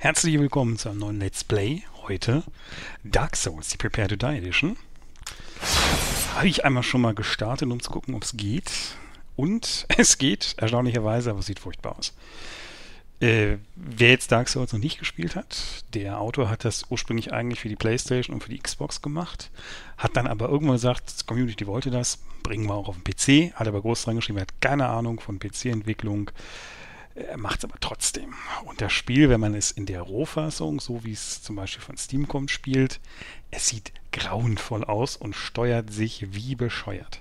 Herzlich willkommen zu einem neuen Let's Play. Heute Dark Souls, die Prepare to Die Edition. Habe ich einmal schon mal gestartet, um zu gucken, ob es geht. Und es geht, erstaunlicherweise, aber es sieht furchtbar aus. Äh, wer jetzt Dark Souls noch nicht gespielt hat, der Autor hat das ursprünglich eigentlich für die Playstation und für die Xbox gemacht, hat dann aber irgendwann gesagt, die Community wollte das, bringen wir auch auf den PC, hat aber groß dran geschrieben, er hat keine Ahnung von PC-Entwicklung, er macht es aber trotzdem. Und das Spiel, wenn man es in der Rohfassung, so wie es zum Beispiel von Steam kommt, spielt, es sieht grauenvoll aus und steuert sich wie bescheuert.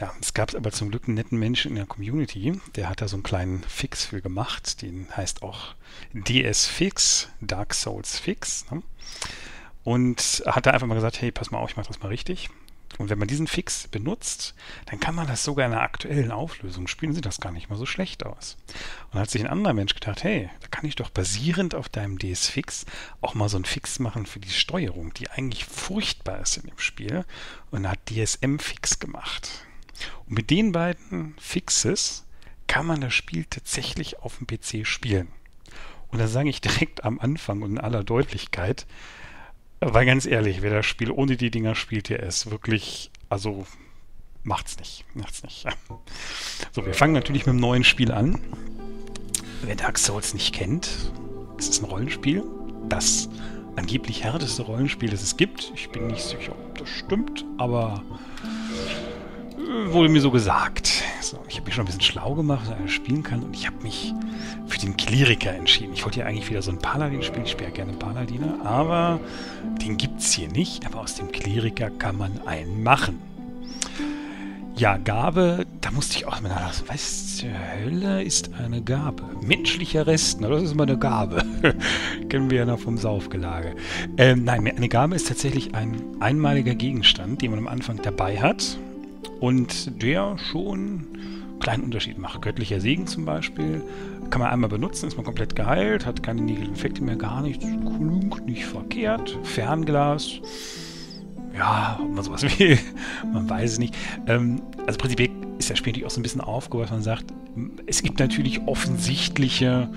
Ja, es gab aber zum Glück einen netten Menschen in der Community, der hat da so einen kleinen Fix für gemacht, den heißt auch DS Fix, Dark Souls Fix. Ne? Und hat da einfach mal gesagt, hey, pass mal auf, ich mach das mal richtig. Und wenn man diesen Fix benutzt, dann kann man das sogar in einer aktuellen Auflösung spielen, sieht das gar nicht mal so schlecht aus. Und hat sich ein anderer Mensch gedacht, hey, da kann ich doch basierend auf deinem DS-Fix auch mal so einen Fix machen für die Steuerung, die eigentlich furchtbar ist in dem Spiel. Und hat DSM-Fix gemacht. Und mit den beiden Fixes kann man das Spiel tatsächlich auf dem PC spielen. Und da sage ich direkt am Anfang und in aller Deutlichkeit, weil ganz ehrlich, wer das Spiel ohne die Dinger spielt, der ist wirklich, also macht's nicht. Macht's nicht. So, wir fangen natürlich mit dem neuen Spiel an. Wer Dark Souls nicht kennt, es ist ein Rollenspiel. Das angeblich härteste Rollenspiel, das es gibt. Ich bin nicht sicher, ob das stimmt, aber wurde mir so gesagt. So, ich habe mich schon ein bisschen schlau gemacht, was er spielen kann und ich habe mich für den Kleriker entschieden. Ich wollte ja eigentlich wieder so einen Paladin spielen. Ich spiele ja gerne Paladiner, aber den gibt es hier nicht. Aber aus dem Kleriker kann man einen machen. Ja, Gabe, da musste ich auch mal nachdenken. Was zur Hölle ist eine Gabe? Menschlicher Rest, na, das ist immer eine Gabe. Kennen wir ja noch vom Saufgelage. Ähm, nein, eine Gabe ist tatsächlich ein einmaliger Gegenstand, den man am Anfang dabei hat und der schon einen kleinen Unterschied macht. Göttlicher Segen zum Beispiel kann man einmal benutzen, ist man komplett geheilt, hat keine negativen Effekte mehr, gar nichts, klingt nicht verkehrt. Fernglas, ja, ob man sowas will, man weiß es nicht. Ähm, also prinzipiell ist das Spiel natürlich auch so ein bisschen aufgebaut, dass man sagt, es gibt natürlich offensichtliche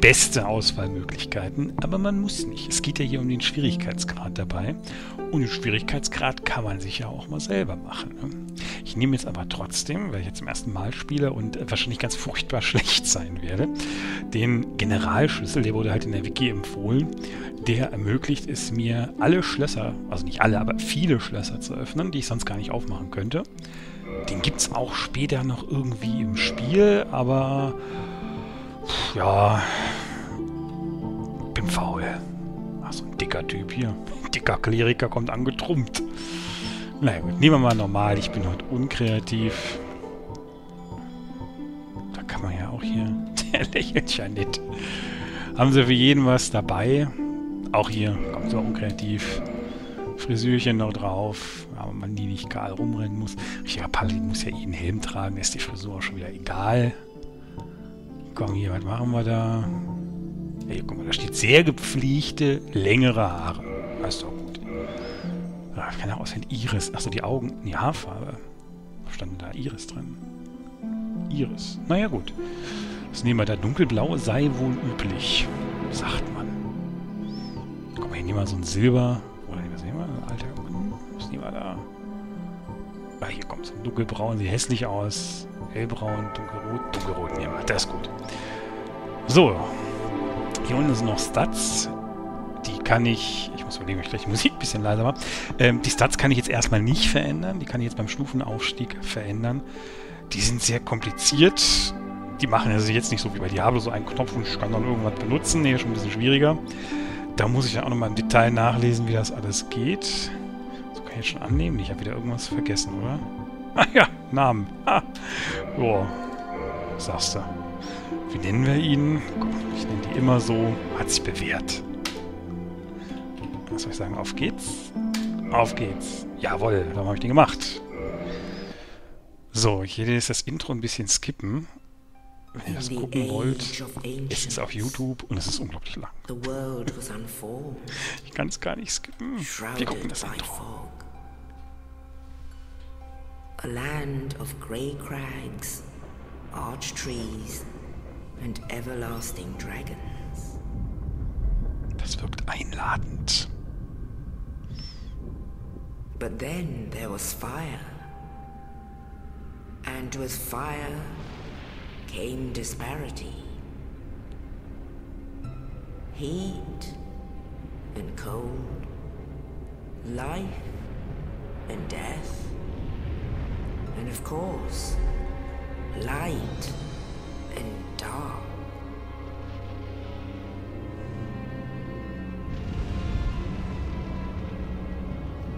beste Auswahlmöglichkeiten, aber man muss nicht. Es geht ja hier um den Schwierigkeitsgrad dabei. Und den Schwierigkeitsgrad kann man sich ja auch mal selber machen. Ne? Ich nehme jetzt aber trotzdem, weil ich jetzt zum ersten Mal spiele und wahrscheinlich ganz furchtbar schlecht sein werde, den Generalschlüssel, der wurde halt in der Wiki empfohlen, der ermöglicht es mir, alle Schlösser, also nicht alle, aber viele Schlösser zu öffnen, die ich sonst gar nicht aufmachen könnte. Den gibt es auch später noch irgendwie im Spiel, aber ja, bin faul. Ach, so ein dicker Typ hier. Dicker Kleriker kommt angetrumpt. Na gut, nehmen wir mal normal. Ich bin heute unkreativ. Da kann man ja auch hier... Der lächelt ja nicht. Haben sie für jeden was dabei. Auch hier kommt so unkreativ. Frisürchen noch drauf, aber man nie nicht egal rumrennen muss. Richtiger Paladin muss ja eh einen Helm tragen, ist die Frisur auch schon wieder egal. Komm hier, was machen wir da? Ey, guck mal, da steht sehr gepflegte, längere Haare. Das ist doch gut. Ah, kann ja aussehen, Iris. Achso, die Augen, die Haarfarbe. Was stand da? Iris drin. Iris. Naja, gut. Das nehmen wir da. Dunkelblau sei wohl üblich, sagt man. Komm, hier nehmen wir so ein Silber. Oder was nehmen wir? Alter, was nehmen wir da? Ah, hier kommt so ein dunkelbraun. Sieht hässlich aus. Hellbraun, dunkelrot, dunkelrot nehmen wir. Das ist gut. So. Hier unten sind noch Stats. Die kann ich, ich muss überlegen, ob ich gleich die Musik ein bisschen leiser mache. Ähm, die Stats kann ich jetzt erstmal nicht verändern. Die kann ich jetzt beim Stufenaufstieg verändern. Die sind sehr kompliziert. Die machen also jetzt nicht so wie bei Diablo, so einen Knopf und ich kann dann irgendwas benutzen. Nee, schon ein bisschen schwieriger. Da muss ich dann auch nochmal im Detail nachlesen, wie das alles geht. So kann ich jetzt schon annehmen. Ich habe wieder irgendwas vergessen, oder? Ah ja, Namen. Ah. Boah. Sagst du. Wie nennen wir ihn? Ich nenne die immer so. Hat sich bewährt. Was soll ich sagen? Auf geht's? Auf geht's. Jawohl, warum habe ich den gemacht? So, hier ist das Intro ein bisschen skippen. Wenn ihr das gucken wollt, es ist auf YouTube und es ist unglaublich lang. Ich kann es gar nicht skippen. Wir gucken das Intro. A land of grey crags, arch trees, and everlasting dragons. Es wirkt einladend. But then there was fire. And with fire came disparity. Heat and cold. Life and death. And of course, light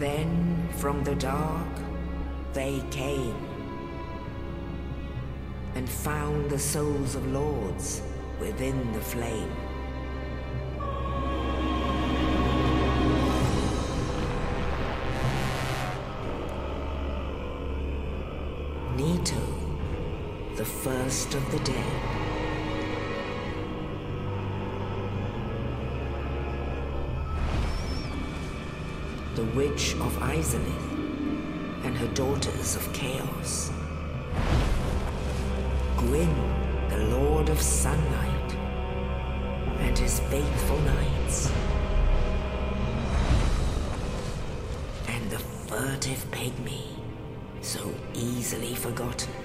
Then from the dark they came and found the souls of lords within the flame. The of the dead. The Witch of Izalith and her daughters of Chaos. Gwyn, the Lord of Sunlight, and his faithful knights. And the furtive pygmy, so easily forgotten.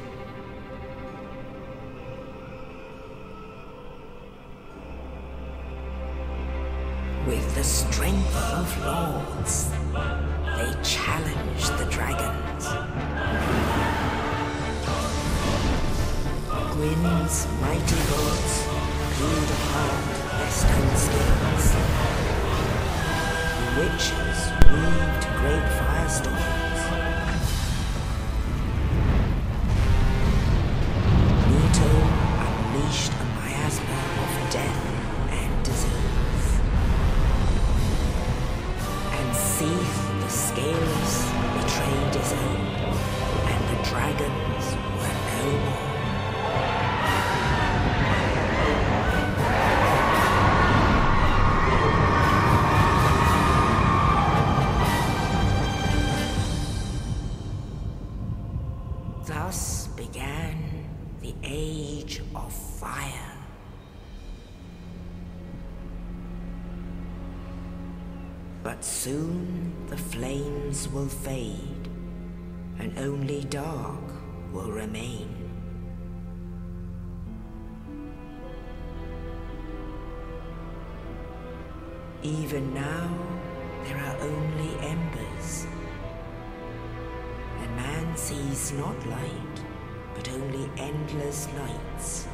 Strength of lords, they challenged the dragons. But soon the flames will fade, and only dark will remain. Even now, there are only embers, and man sees not light, but only endless nights.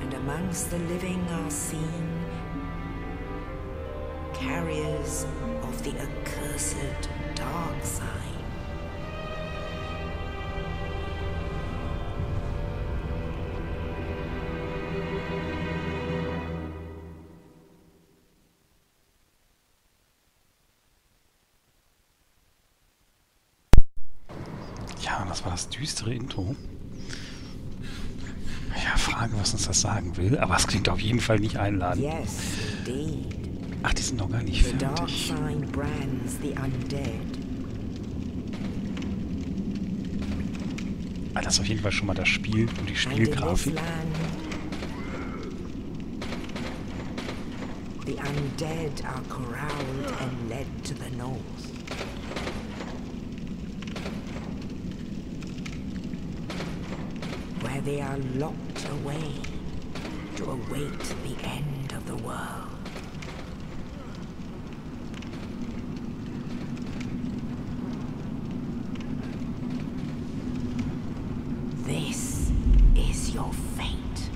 And amongst the living are seen carriers of the accursed dark side. Ja, das war das düstere Intro. Ja, fragen, was uns das sagen will, aber es klingt auf jeden Fall nicht einladend. Yes, indeed. Ach, die sind noch gar nicht fertig. Ah, das ist auf jeden Fall schon mal das Spiel und die Spielgrafik. the undead are corralled and led to the north. Where they are locked away to await the end of the world. This is your fate.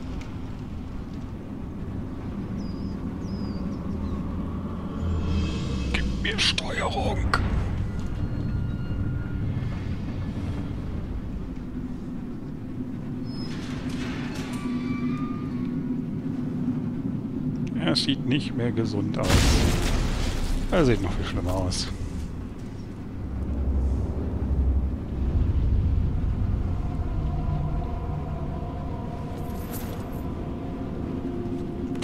Gib mir Steuerung. Er sieht nicht mehr gesund aus. Er sieht noch viel schlimmer aus.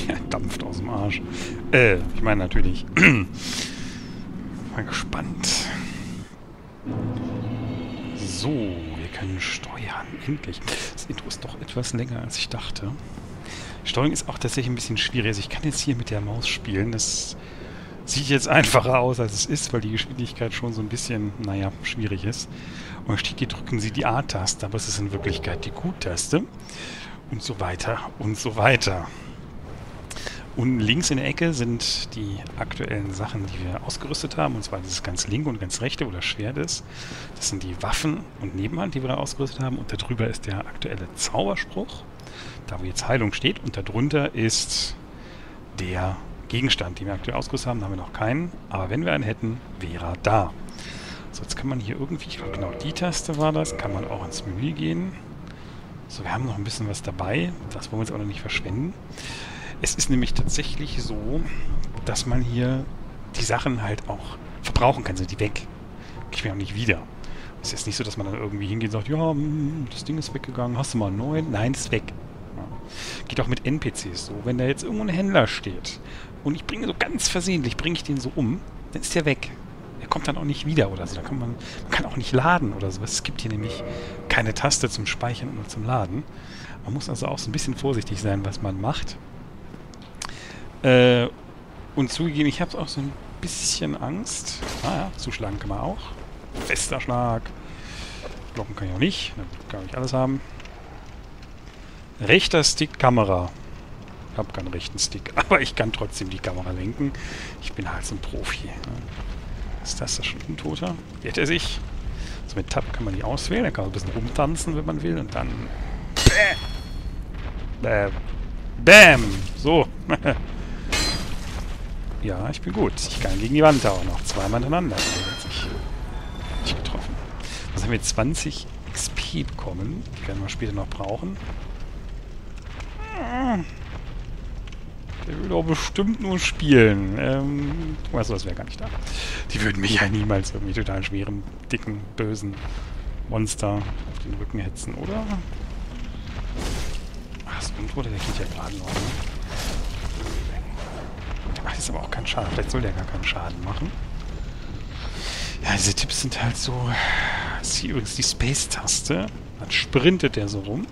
Dampft aus dem Arsch. Äh, ich meine natürlich. können steuern. Endlich. Das Intro ist doch etwas länger, als ich dachte. Steuerung ist auch tatsächlich ein bisschen schwierig. Also ich kann jetzt hier mit der Maus spielen. Das sieht jetzt einfacher aus, als es ist, weil die Geschwindigkeit schon so ein bisschen, naja, schwierig ist. Und steht hier, drücken Sie die A-Taste, aber es ist in Wirklichkeit die Q-Taste. Und so weiter und so weiter. Und links in der Ecke sind die aktuellen Sachen, die wir ausgerüstet haben. Und zwar dieses ganz linke und ganz rechte, wo das Schwert ist. Das sind die Waffen und Nebenhand, die wir da ausgerüstet haben. Und darüber ist der aktuelle Zauberspruch. Da wo jetzt Heilung steht. Und darunter ist der Gegenstand, den wir aktuell ausgerüstet haben. Da haben wir noch keinen. Aber wenn wir einen hätten, wäre er da. So, jetzt kann man hier irgendwie, ich glaube genau die Taste war das, kann man auch ins Menü gehen. So, wir haben noch ein bisschen was dabei. Das wollen wir jetzt auch noch nicht verschwenden. Es ist nämlich tatsächlich so, dass man hier die Sachen halt auch verbrauchen kann. Sind die weg? Ich mir auch nicht wieder. Es ist jetzt nicht so, dass man dann irgendwie hingeht und sagt, ja, hm, das Ding ist weggegangen, hast du mal einen neuen? Nein, ist weg. Ja. Geht auch mit NPCs so. Wenn da jetzt irgendwo ein Händler steht und ich bringe so ganz versehentlich, bringe ich den so um, dann ist der weg. Der kommt dann auch nicht wieder oder so. Da kann man, man kann auch nicht laden oder sowas. Es gibt hier nämlich keine Taste zum Speichern oder zum Laden. Man muss also auch so ein bisschen vorsichtig sein, was man macht. Äh, und zugegeben, ich habe auch so ein bisschen Angst. Ah ja, zuschlagen kann man auch. Fester Schlag. Blocken kann ich auch nicht. Dann kann ich alles haben. Rechter Stick Kamera. Ich habe keinen rechten Stick, aber ich kann trotzdem die Kamera lenken. Ich bin halt so ein Profi. Ist das das schon ein Toter? Wird er sich? Also mit Tab kann man die auswählen. Da kann man ein bisschen rumtanzen, wenn man will. Und dann... Bäm! Bäm! So. Ja, ich bin gut. Ich kann gegen die Wand auch noch. Zweimal hintereinander. Nicht getroffen. Was haben wir? 20 XP bekommen. Die werden wir später noch brauchen. Der will doch bestimmt nur spielen. Ähm, weißt du, das wäre gar nicht da. Die würden mich ja niemals irgendwie total schweren, dicken, bösen Monster auf den Rücken hetzen, oder? Ach, das Untote, der geht ja gerade noch, ne? Ist aber auch kein Schaden. Vielleicht soll der gar keinen Schaden machen. Ja, diese Tipps sind halt so... Das ist hier übrigens die Space-Taste. Dann sprintet der so rum.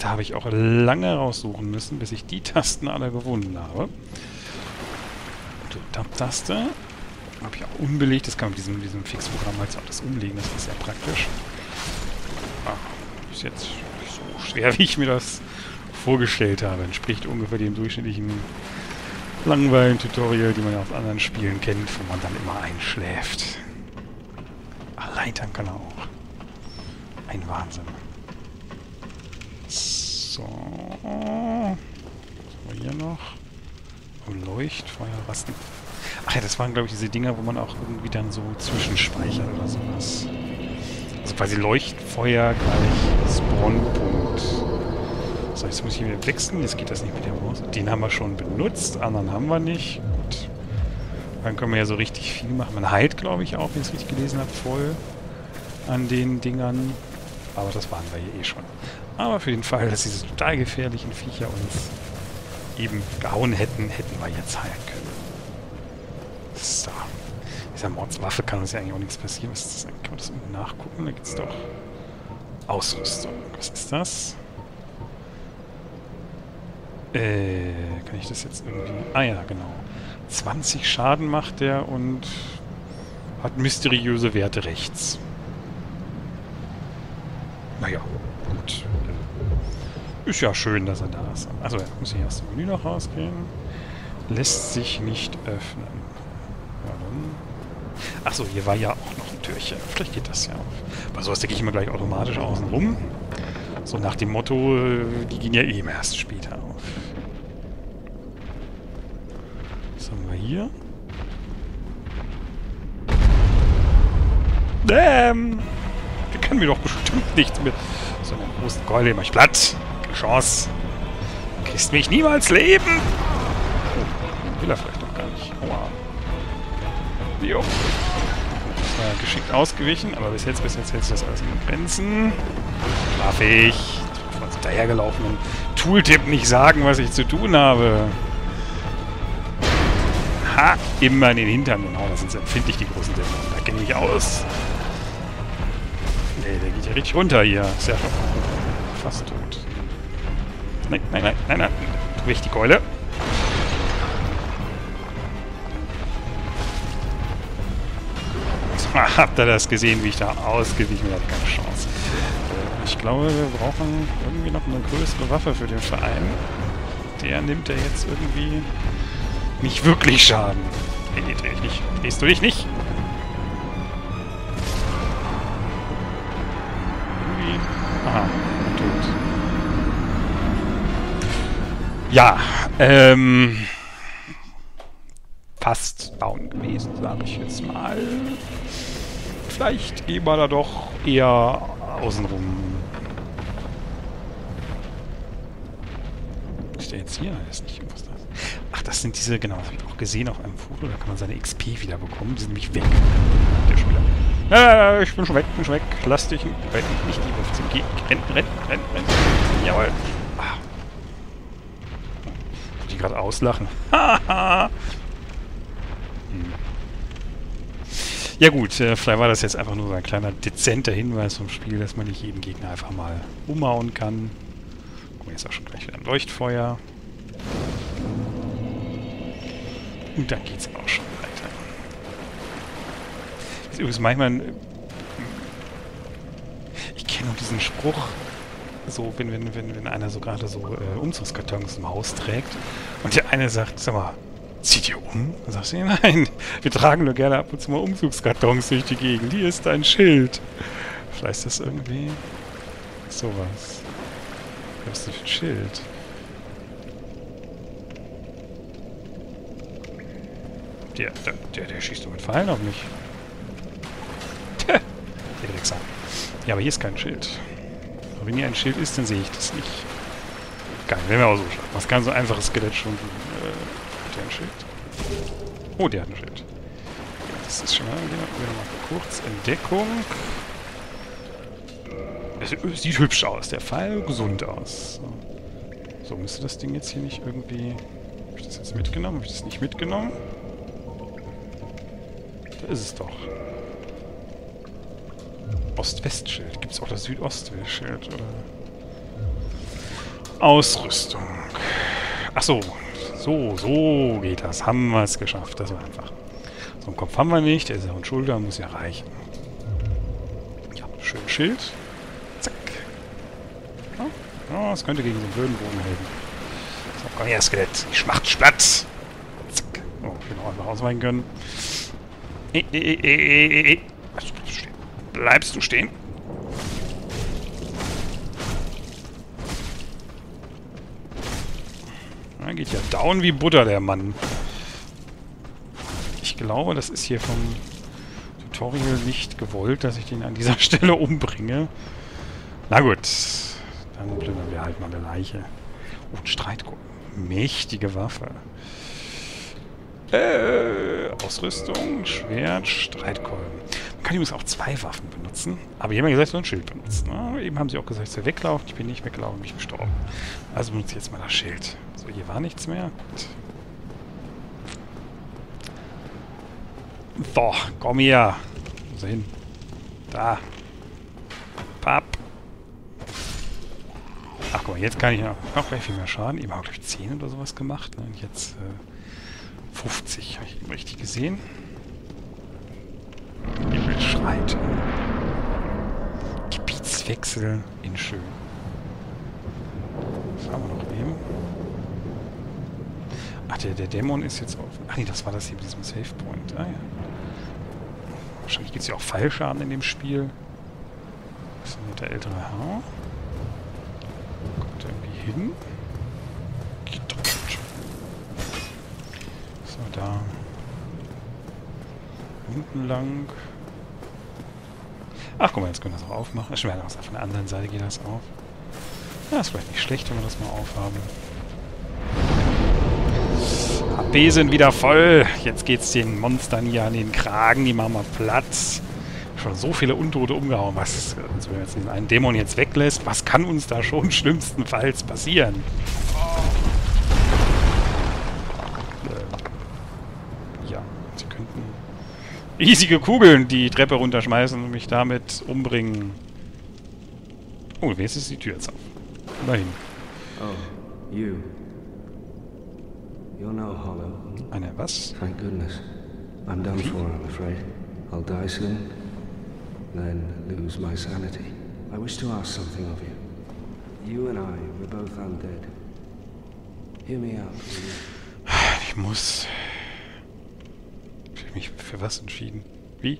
Da habe ich auch lange raussuchen müssen, bis ich die Tasten alle gewonnen habe. Die Tab-Taste. Habe ich auch unbelegt. Das kann man mit diesem, diesem Fixprogramm halt auch das umlegen. Das ist sehr praktisch. Ah, ist jetzt nicht so schwer, wie ich mir das vorgestellt habe. Entspricht ungefähr dem durchschnittlichen langweiligen Tutorial, die man ja aus anderen Spielen kennt, wo man dann immer einschläft. Erleitern kann er auch. Ein Wahnsinn. So. Was haben wir hier noch? Oh, Leuchtfeuer, Rasten. Ach ja, das waren, glaube ich, diese Dinger, wo man auch irgendwie dann so zwischenspeichert oder sowas. Also quasi Leuchtfeuer gleich Spawnpunkt. So, jetzt muss ich wieder wechseln. Jetzt geht das nicht mit der Maus. Den haben wir schon benutzt. Anderen haben wir nicht. Gut. Dann können wir ja so richtig viel machen. Man heilt, glaube ich, auch, wenn ich es richtig gelesen habe, voll an den Dingern. Aber das waren wir hier eh schon. Aber für den Fall, dass diese total gefährlichen Viecher uns eben gehauen hätten, hätten wir jetzt heilen können. So. Dieser Mordswaffe kann uns ja eigentlich auch nichts passieren. Was ist das? Kann man das irgendwie nachgucken? Da gibt es doch Ausrüstung. Was ist das? Äh, kann ich das jetzt irgendwie... Ah ja, genau. 20 Schaden macht der und hat mysteriöse Werte rechts. Naja, gut. Ist ja schön, dass er da ist. Also, er muss ich aus dem Menü noch rausgehen. Lässt sich nicht öffnen. Ja, dann... Achso, hier war ja auch noch ein Türchen. Vielleicht geht das ja auf. Bei sowas denke ich immer gleich automatisch außen rum. So nach dem Motto, äh, die gehen ja eh erst später auf. Was haben wir hier? Damn! Der kann mir doch bestimmt nichts mit so einer großen Keule mach ich platt. Keine Chance. Du kriegst mich niemals leben! Oh, will er vielleicht doch gar nicht. Aua. Jo. War geschickt ausgewichen, aber bis jetzt, bis jetzt hält sich das alles in Grenzen. Schlaf ich. Von hinterhergelaufenen Tooltip nicht sagen, was ich zu tun habe. Ha! Immer in den Hintern. Genau, da sind empfindlich, die großen Dämonen. Da kenne ich aus. Nee, der geht ja richtig runter hier. Ist ja fast tot. nein, nein, nein, nein, nein. Tu weg die Keule. Ah, Habt ihr das gesehen, wie ich da ausgewichen habe? Keine Chance. Äh, Ich glaube, wir brauchen irgendwie noch eine größere Waffe für den Verein. Der nimmt ja jetzt irgendwie nicht wirklich Schaden. Nee, dreh dich nicht. Drehst du dich nicht? Irgendwie... Aha, tot. Ja, ähm... Fast down gewesen, sage ich jetzt mal. Vielleicht gehen wir da doch eher außenrum. Ist der jetzt hier? Ist nicht das sind diese, genau, das habe ich auch gesehen auf einem Foto. Da kann man seine XP wieder bekommen. Die sind nämlich weg. Der Spieler. Ja, ich bin schon weg, bin schon weg. Lass dich nicht die Luft ziehen. Geh, renn, renn, renn, renn. Jawohl. Ah. Die gerade auslachen. Haha. Hm. Ja gut, äh, vielleicht war das jetzt einfach nur so ein kleiner dezenter Hinweis vom Spiel, dass man nicht jeden Gegner einfach mal umhauen kann. Guck mal, jetzt auch schon gleich wieder ein Leuchtfeuer. Und dann geht's auch schon weiter. Das ist übrigens manchmal... Ich kenne nur diesen Spruch, so, wenn, wenn, wenn, wenn einer so gerade so äh, Umzugskartons im Haus trägt und der eine sagt, sag mal, zieht ihr um? Dann sagst du, nein, wir tragen nur gerne ab und zu mal Umzugskartons durch die Gegend. Hier ist ein Schild. Vielleicht ist das irgendwie sowas. Was ist das für ein Schild? Der, der, der, der schießt doch mit Pfeilen auf mich. Der Drecksack. Ja, aber hier ist kein Schild. Aber wenn hier ein Schild ist, dann sehe ich das nicht. Geil, wenn wir auch so schauen. Was kann so ein einfaches Skelett schon? Äh, hat der ein Schild? Oh, der hat ein Schild. Das ist schon mal, gehen wir mal kurz in Deckung. Es sieht hübsch aus. Der Pfeil gesund aus. So. so, müsste das Ding jetzt hier nicht irgendwie... Habe ich das jetzt mitgenommen? Habe ich das nicht mitgenommen? Ist es doch. Ost-West-Schild. Gibt es auch das Südost-Schild? Ausrüstung. Ach so. So, so geht das. Haben wir es geschafft. Das war einfach. So einen Kopf haben wir nicht. Der ist ja und Schulter. Muss ja reichen. Ja, schön Schild. Zack. Ja, ja, das könnte gegen so einen blöden Bogen helfen. So, komm her, Skelett. Ich schmacht's platt. Zack. Oh, ich hätte auch einfach ausweichen können. Eh, eh, eh. Bleibst du stehen? Bleibst du stehen? Er geht ja down wie Butter, der Mann. Ich glaube, das ist hier vom Tutorial nicht gewollt, dass ich den an dieser Stelle umbringe. Na gut. Dann plündern wir halt mal eine Leiche. Oh, ein Streitgurt. Mächtige Waffe. Äh, Ausrüstung, Schwert, Streitkolben. Man kann übrigens auch zwei Waffen benutzen. Aber jemand gesagt, so ein Schild benutzen. Na, eben haben sie auch gesagt, ich soll weglaufen. Ich bin nicht weggelaufen, bin ich gestorben. Also benutze ich jetzt mal das Schild. So, hier war nichts mehr. Gut. So, komm hier. Wo hin? Da. Papp. Ach guck mal, jetzt kann ich noch, noch gleich viel mehr Schaden. Eben habe ich 10 oder sowas gemacht. Ne? Und jetzt äh, 50. Habe ich eben richtig gesehen. Himmel schreit. Gebietswechsel in Schön. Was haben wir noch eben? Ach, der, der Dämon ist jetzt auf... Ach nee, das war das hier mit diesem Save Point. Ah ja. Wahrscheinlich gibt es ja auch Fallschaden in dem Spiel. Was ist denn mit der ältere Herr? Kommt irgendwie hin? Gedrückt. So, da. Unten lang. Ach, guck mal, jetzt können wir das auch aufmachen. Schwer, von der anderen Seite geht das auf. Ja, ist vielleicht nicht schlecht, wenn wir das mal aufhaben. HP sind wieder voll. Jetzt geht's den Monstern hier an den Kragen. Die machen wir Platz. Schon so viele Untote umgehauen. Was, also wenn man jetzt einen Dämon jetzt weglässt, was kann uns da schon schlimmstenfalls passieren? Äh, riesige Kugeln die Treppe runterschmeißen und mich damit umbringen. Oh, jetzt ist die Tür jetzt auf. Immerhin. Oh, you. You're no hollow. Eine was? Thank goodness. I'm done for, I'm afraid. I'll die soon, then lose my sanity. I wish to ask something of you. You and I, we're both undead. Hear me out. Ich muss... Mich für was entschieden? Wie?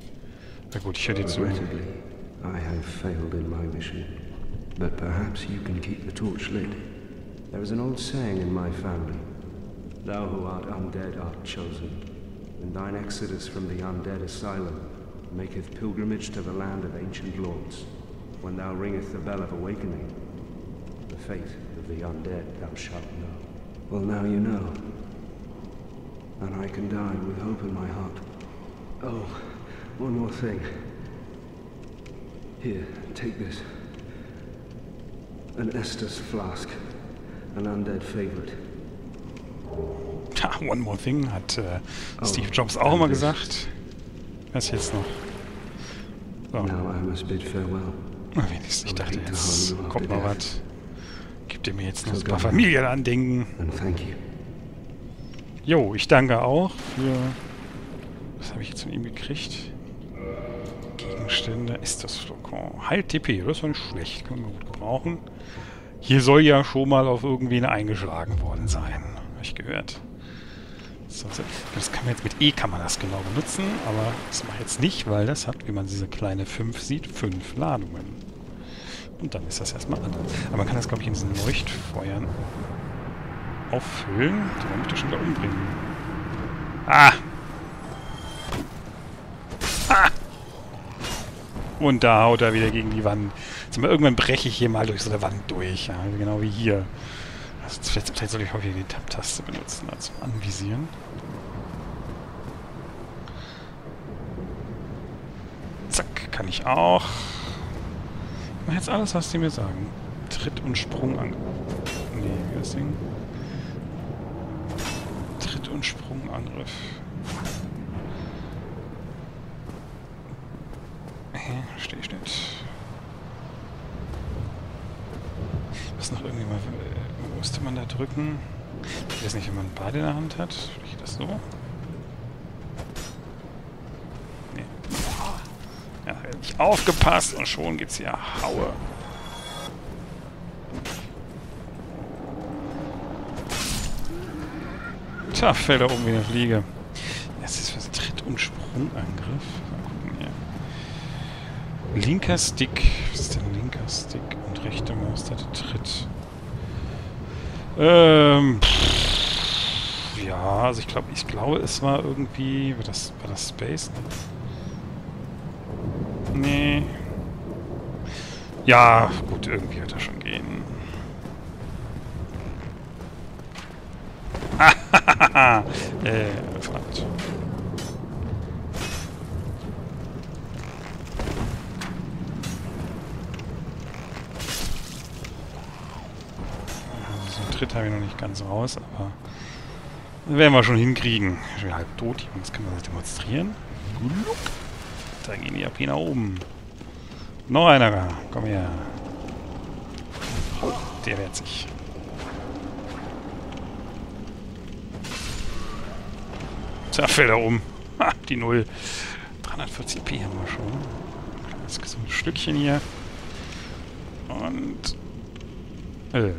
Na gut, ich dir zu. I have failed in my mission. But perhaps you can keep the torch lit. There is an old saying in my family Thou who art undead art chosen, and thine exodus from the undead asylum maketh pilgrimage to the land of ancient lords. When thou ringest the bell of awakening, the fate of the undead thou shalt know. Well, now you know. And I can die with hope in my heart. Oh, one more thing. Here, take this. An Estus flask. An undead favorite. Ja, one more thing hat äh, Oh, Steve Jobs auch immer danke. gesagt. Was jetzt noch? So, Now I must bid farewell. wenigstens. Ich dachte, jetzt kommt noch was. Gibt ihr mir jetzt noch so ein paar Familienandenken? And thank you. Jo, ich danke auch für... Was habe ich jetzt von ihm gekriegt? Gegenstände. Ist das Flakon? Halt TP, das ist nicht schlecht. Können wir gut gebrauchen. Hier soll ja schon mal auf irgendwen eingeschlagen worden sein. Habe ich gehört. Das kann man jetzt mit E kann man das genau benutzen, aber das mache ich jetzt nicht, weil das hat, wie man diese kleine 5 sieht, 5 Ladungen. Und dann ist das erstmal an. Aber man kann das, glaube ich, in diesen Leuchtfeuern auffüllen. Die wollen mich doch schon wieder umbringen. Ah! Ah! Und da haut er wieder gegen die Wand. Mal, irgendwann breche ich hier mal durch so eine Wand durch. Ja, genau wie hier. Also vielleicht, vielleicht soll ich häufiger die Tab-Taste benutzen als zum Anvisieren. Zack, kann ich auch. Ich mach jetzt alles, was die mir sagen. Tritt- und Sprungangriff. Nee, wie das Ding? Und Sprungangriff. Hä? Stehschnitt. Was noch irgendwie mal... äh, Musste man da drücken? Ich weiß nicht, wenn man beide in der Hand hat. Geht das so? Nee. Ja, nicht aufgepasst und schon gibt's hier Haue. Tja, fällt da oben wie eine Fliege. Das ist was Tritt- und Sprungangriff. Mal gucken hier. Linker Stick. Was ist denn linker Stick? Und rechte Maustaste Tritt. Ähm. pff, Ja, also ich glaube, ich glaube, es war irgendwie. War das, war das Space? Nee. Ja, gut, irgendwie wird das schon gehen. Äh, verdammt. Also so einen Tritt habe ich noch nicht ganz raus, aber werden wir schon hinkriegen. Ich bin halb tot, Jungs, kann man das demonstrieren. Da gehen die AP nach oben. Noch einer, komm her. Der wehrt sich. Tja, fällt er um. Ha, die Null. 340 P haben wir schon. Kleines gesundes Stückchen hier. Und... Äh.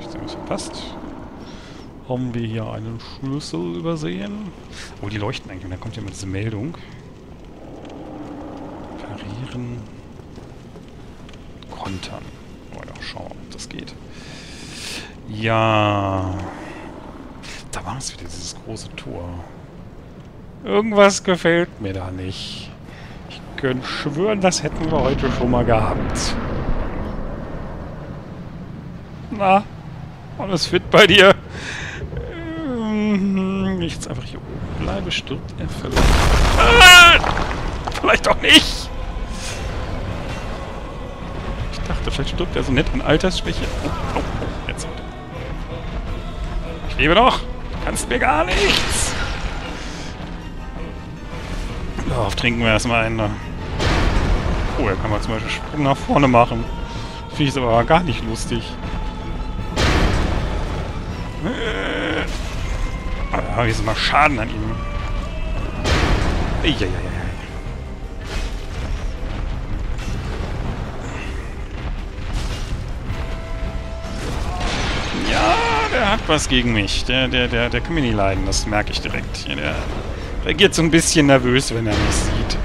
Ich was verpasst? Haben wir hier einen Schlüssel übersehen? Oh, die leuchten eigentlich. Und dann kommt ja immer diese Meldung. Parieren. Kontern. Wollen wir auch schauen, ob das geht. Ja. Da war es wieder, dieses große Tor. Irgendwas gefällt mir da nicht. Ich könnte schwören, das hätten wir heute schon mal gehabt. Na, alles fit bei dir? Ähm, ich jetzt einfach hier oben bleibe, stirbt er vielleicht. Ah! Vielleicht auch nicht! Ich dachte, vielleicht stirbt er so nett an Altersschwäche. Oh, oh, oh, jetzt. Ich lebe noch! Kannst mir gar nichts! Darauf trinken wir erstmal einen. Oh, da kann man zum Beispiel Sprung nach vorne machen. Finde ich aber gar nicht lustig. Aber jetzt mal Schaden an ihm. Eieieiei. Hat was gegen mich. Der, der, der, der kann mir nie leiden, das merke ich direkt. Ja, der reagiert so ein bisschen nervös, wenn er mich sieht.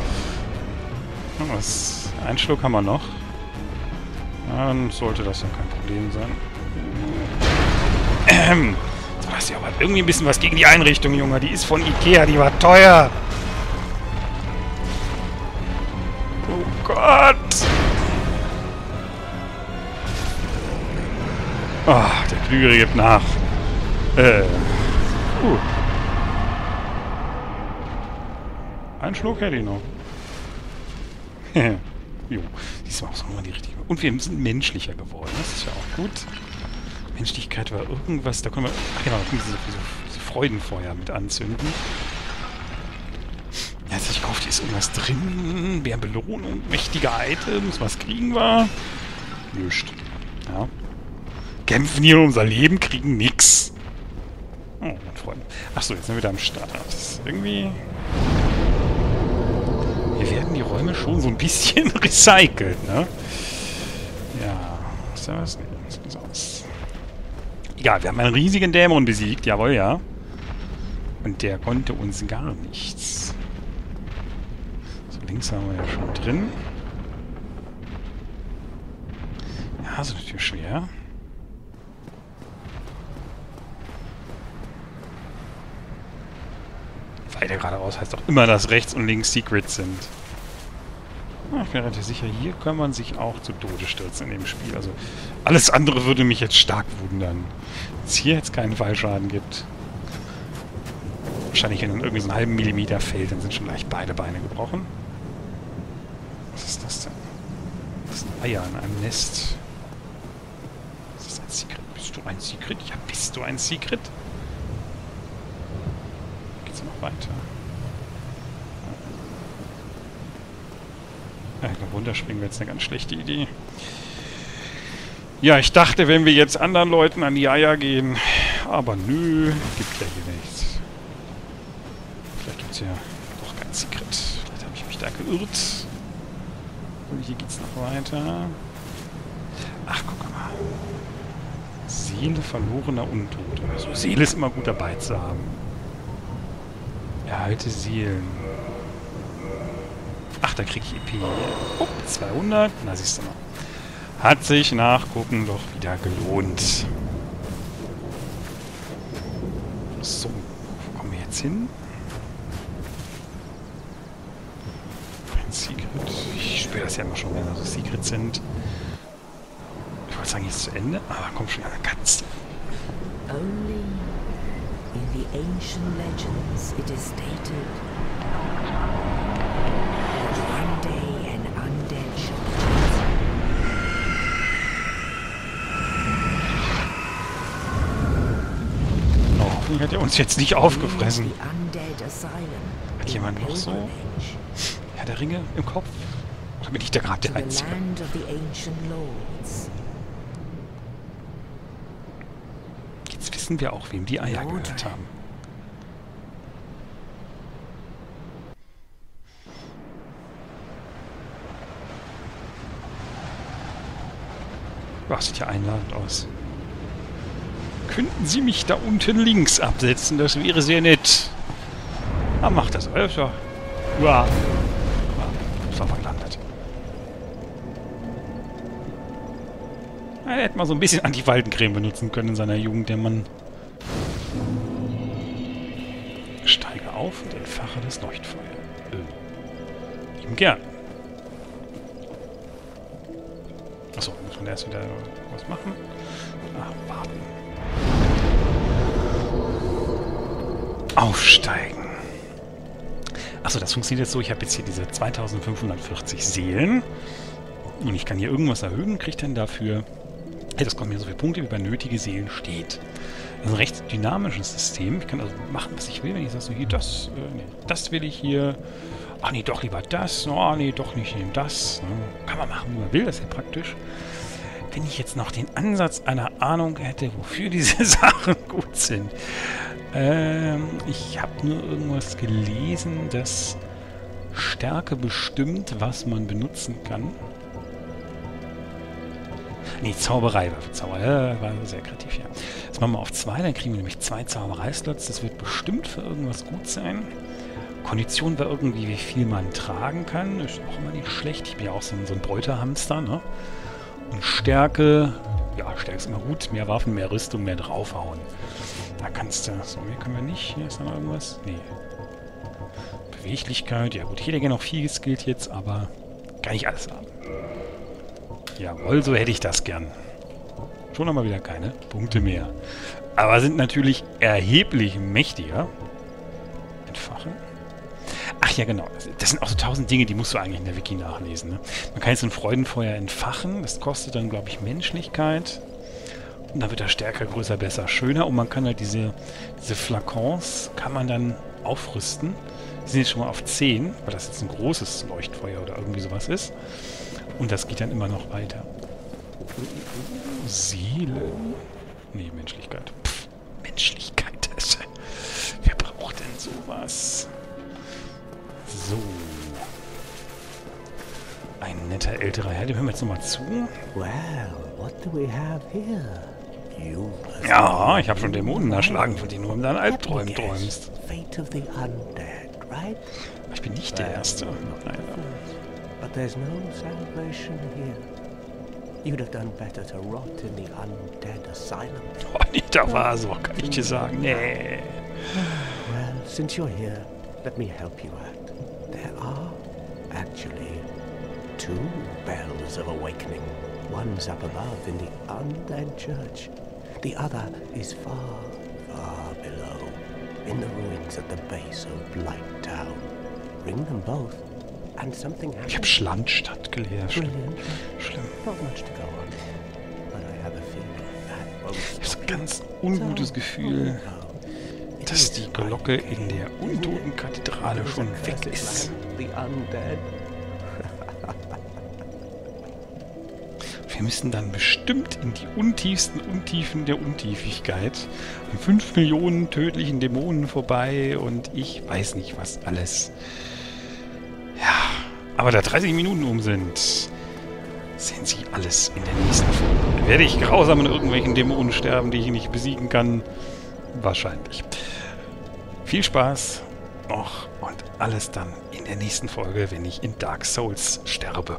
Was? Ein Schluck haben wir noch. Dann sollte das ja kein Problem sein. Ähm. Du hast ja aber irgendwie ein bisschen was gegen die Einrichtung, Junge. Die ist von Ikea, die war teuer. Oh Gott. Ah, der Klügere gibt nach. Äh. Uh. Ein Schluck hätte ich noch. jo, diesmal auch so mal die richtige. Und wir sind menschlicher geworden. Das ist ja auch gut. Menschlichkeit war irgendwas, da können wir, ach genau, da können wir diese, diese, Freudenfeuer mit anzünden. Jetzt ich gehofft, hier ist irgendwas drin, mehr Belohnung, mächtige Items, was kriegen wir? Nüscht. Ja. Kämpfen hier um unser Leben, kriegen nix. Oh, mein Freund. Achso, jetzt sind wir wieder am Start. Das ist irgendwie... Hier werden die Räume schon so ein bisschen recycelt, ne? Ja, ist was? Nee, sieht so aus. Egal, wir haben einen riesigen Dämon besiegt, jawohl, ja. Und der konnte uns gar nichts. So, links haben wir ja schon drin. Ja, eine Tür schwer. Weiter geradeaus heißt auch immer, dass rechts und links Secrets sind. Ah, ich bin relativ sicher, hier kann man sich auch zu Tode stürzen in dem Spiel. Also alles andere würde mich jetzt stark wundern. Wenn es hier jetzt keinen Fallschaden gibt. Wahrscheinlich, wenn dann irgendwie so einen halben Millimeter fällt, dann sind schon gleich beide Beine gebrochen. Was ist das denn? Das sind Eier in einem Nest. Ist das ein Secret? Bist du ein Secret? Ja, bist du ein Secret? Weiter? Ja, runterspringen wäre jetzt eine ganz schlechte Idee. Ja, ich dachte, wenn wir jetzt anderen Leuten an die Eier gehen. Aber nö, gibt ja hier nichts. Vielleicht gibt es ja doch kein Secret. Vielleicht habe ich mich da geirrt. Und hier geht's noch weiter. Ach, guck mal. Seele verlorener Untote. Also Seele ist immer gut dabei zu haben. Erhalte Seelen. Ach, da kriege ich EP. Oh, 200. Na, siehst du mal. Hat sich nachgucken doch wieder gelohnt. So, wo kommen wir jetzt hin? Ein Secret. Ich spüre das ja immer schon, wenn da so Secrets sind. Ich wollte sagen, ist zu Ende, aber kommt schon eine ganz. Only in the ancient legends it is stated that one day an undead shall. Oh, hoffentlich hat er uns jetzt nicht aufgefressen. Hat jemand noch so? Herr der Ringe im Kopf? Oder bin ich da gerade der Einzige? land of the ancient lords. Jetzt wissen wir auch, wem die Eier gehört haben. Boah, sieht ja einladend aus. Könnten Sie mich da unten links absetzen? Das wäre sehr nett. Ah, macht das. Ja. Mal so ein bisschen Anti-Faltencreme benutzen können in seiner Jugend, der Mann. Steige auf und entfache das Leuchtfeuer. Äh, ihm gern. Achso, muss man erst wieder was machen? Ah, warten. Aufsteigen. Achso, das funktioniert jetzt so. Ich habe jetzt hier diese 2540 Seelen. Und ich kann hier irgendwas erhöhen kriege dann dafür... Das kommen mir so viele Punkte, wie bei nötige Seelen steht. Das ist ein recht dynamisches System. Ich kann also machen, was ich will. Wenn ich sage, so hier, das, äh, nee, das will ich hier. Ach nee, doch lieber das. Oh nee, doch nicht nehmen das. Ne? Kann man machen, wie man will. Das ist ja praktisch. wenn ich jetzt noch den Ansatz einer Ahnung hätte, wofür diese Sachen gut sind. Ähm, ich habe nur irgendwas gelesen, dass Stärke bestimmt, was man benutzen kann. Nee, Zauberei war Zauberei. Äh, war sehr kreativ, ja. Jetzt machen wir auf zwei, dann kriegen wir nämlich zwei Zaubereislots. Das wird bestimmt für irgendwas gut sein. Kondition war irgendwie, wie viel man tragen kann. Ist auch immer nicht schlecht. Ich bin ja auch so ein, so ein Bräuterhamster, ne? Und Stärke, ja, Stärke ist immer gut. Mehr Waffen, mehr Rüstung, mehr draufhauen. Da kannst du... So, hier können wir nicht. Hier ist noch irgendwas. Nee. Beweglichkeit. Ja gut, ich hätte gerne noch viel geskillt jetzt, aber kann ich alles haben. Jawohl, so hätte ich das gern. Schon haben wieder keine Punkte mehr. Aber sind natürlich erheblich mächtiger. Entfachen. Ach ja, genau. Das sind auch so tausend Dinge, die musst du eigentlich in der Wiki nachlesen. Ne? Man kann jetzt ein Freudenfeuer entfachen. Das kostet dann, glaube ich, Menschlichkeit. Und dann wird er stärker, größer, besser, schöner. Und man kann halt diese, diese Flakons, kann man dann aufrüsten. Die sind jetzt schon mal auf 10, weil das jetzt ein großes Leuchtfeuer oder irgendwie sowas ist. Und das geht dann immer noch weiter. Seele? Nee, Menschlichkeit. Pff, Menschlichkeit. Wer braucht denn sowas? So. Ein netter älterer Herr, dem hören wir jetzt nochmal zu. Well, what do we have here? You Ja, ich habe schon Dämonen erschlagen, von denen du in deinen Albträumen träumst. Ich bin nicht der Erste. Leider. But there's no salvation here. You'd have done better to rot in the undead asylum. Nicht der Vaso, kann ich dir sagen. Nee. Well, since you're here, let me help you out. There are actually two bells of awakening. One's up above in the undead church. The other is far, far below, in the ruins at the base of Blight Town. Ring them both, and something happens. Ich habe Schlandstadt gelesen. Schlimm. Ich habe so ein ganz ungutes Gefühl, Oh, dass die Glocke in der Untotenkathedrale schon weg ist. Wir müssen dann bestimmt in die untiefsten Untiefen der Untiefigkeit. An fünf Millionen tödlichen Dämonen vorbei und ich weiß nicht was alles. Aber da 30 Minuten um sind, sehen Sie alles in der nächsten Folge. Werde ich grausam an irgendwelchen Dämonen sterben, die ich nicht besiegen kann? Wahrscheinlich. Viel Spaß noch und alles dann in der nächsten Folge, wenn ich in Dark Souls sterbe.